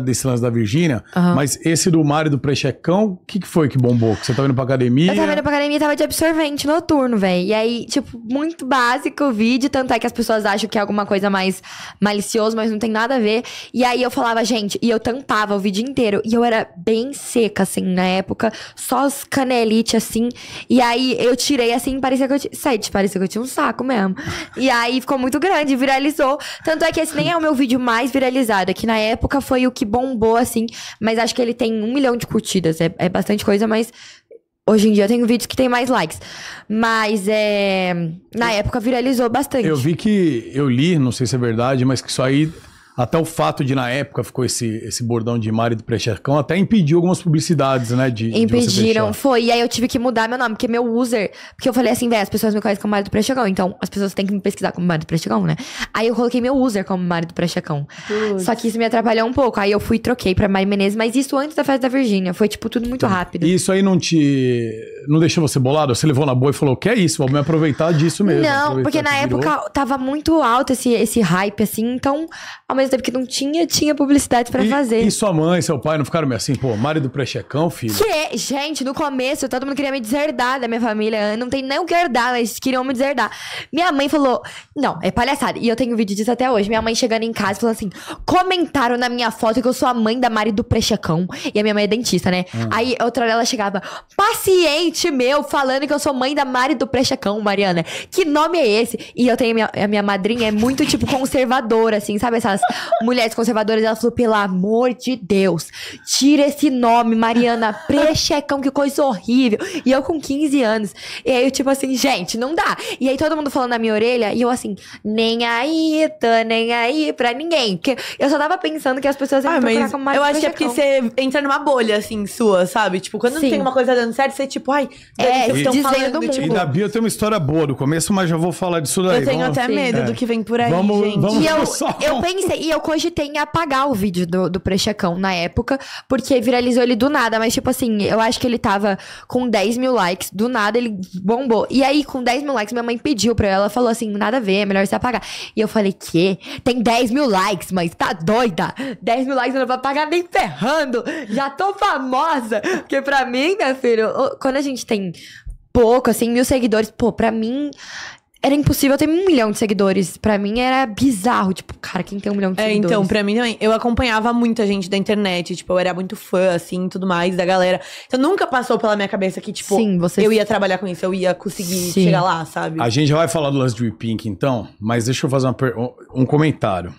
desse lance da Virgínia, Aham. mas esse do Mário do Prechecão, o que, que foi que bombou? Que você tava indo pra academia? Eu tava indo pra academia e tava de absorvente noturno, velho. E aí, tipo, muito básico o vídeo, tanto é que as pessoas acham que é alguma coisa mais malicioso, mas não tem nada a ver. E aí eu falava, gente, e eu tampava o vídeo inteiro. E eu era bem seca, assim, na época, só os canelite, assim. E aí eu tirei, assim, parecia que eu tinha. Sete, parecia que eu tinha um saco mesmo. E aí ficou muito grande, viralizou. Tanto é que esse nem é o meu vídeo mais viralizado, é que na época foi o que bombou, assim. Mas acho que ele tem um milhão de curtidas. É, é bastante coisa, mas Hoje em dia eu tenho vídeos que tem mais likes. Mas é. Na época viralizou bastante. Eu vi que, eu li, não sei se é verdade, mas que isso aí, até o fato de na época ficou esse, esse bordão de Mário do Prechecão, até impediu algumas publicidades, né? De, de você Impediram, fechar. foi. E aí eu tive que mudar meu nome, porque meu user. Porque eu falei assim, velho, as pessoas me conhecem como Mário do Prechecão. Então as pessoas têm que me pesquisar como Mário do Prechecão, né? Aí eu coloquei meu user como Mário do Prechecão. Só que isso me atrapalhou um pouco. Aí eu fui e troquei pra Mari Menezes, mas isso antes da festa da Virgínia. Foi, tipo, tudo muito rápido. E isso aí não te. Não deixou você bolado? Você levou na boa e falou: que é isso, vou me aproveitar disso mesmo. Não, porque na que virou. época tava muito alto esse, esse hype, assim. Então, ao mesmo tempo que não tinha, tinha publicidade pra e, fazer. E sua mãe, seu pai não ficaram meio assim, pô, Mário do Prechecão, filho? Que, é, gente, no começo todo mundo queria me deserdar da minha família. Não tem nem o que herdar, eles queriam me deserdar. Minha mãe falou: Não, é palhaçada. E eu tenho vídeo disso até hoje. Minha mãe chegando em casa falando assim: comentaram na minha foto que eu sou a mãe da Mari do Prechecão. E a minha mãe é dentista, né? Aí outra hora ela chegava: paciente meu falando que eu sou mãe da Mari do Prechecão, Mariana. Que nome é esse? E eu tenho minha, a minha madrinha, é muito, tipo, conservadora, assim, sabe? Essas mulheres conservadoras. Ela falou: pelo amor de Deus, tira esse nome, Mariana Prechecão, que coisa horrível. E eu com 15 anos. E aí eu, tipo assim, gente, não dá. E aí todo mundo falando na minha orelha, e eu assim, nem aí, tô nem aí pra ninguém. Porque eu só tava pensando que as pessoas iam Ah, procurar como Mari eu acho que é porque você entra numa bolha, assim, sua, sabe? Tipo, quando Sim. não tem uma coisa dando certo, você, tipo, ai, É, eles tão dizendo falando, muito. E tipo, da Bia eu tenho uma história boa do começo, mas já vou falar disso daí. eu tenho Vamos- até Sim. medo É. do que vem por aí, Vamos- gente. vamos- E eu, Só- eu pensei, e eu cogitei em apagar o vídeo do, do Prechecão na época, porque viralizou ele do nada, mas tipo assim, eu acho que ele tava com 10 mil likes, do nada ele bombou. E aí, com 10 mil likes, minha mãe pediu pra ela, falou assim: nada a ver, é melhor você apagar. E eu falei: que? Tem 10 mil likes, mas tá doida? 10 mil likes eu não vou apagar nem ferrando, já tô famosa. Porque pra mim, meu filho, quando a gente tem pouco, assim, mil seguidores, pô, pra mim. Era impossível ter um milhão de seguidores. Pra mim era bizarro. Tipo, cara, quem tem um milhão de É, seguidores? então, pra mim também. Eu acompanhava muita gente da internet, tipo, eu era muito fã, assim, tudo mais, da galera. Então nunca passou pela minha cabeça que, tipo, Sim, você- eu ia trabalhar com isso, eu ia conseguir Sim. chegar lá, sabe? A gente já vai falar do lance de Pink, então, mas deixa eu fazer uma per- um comentário.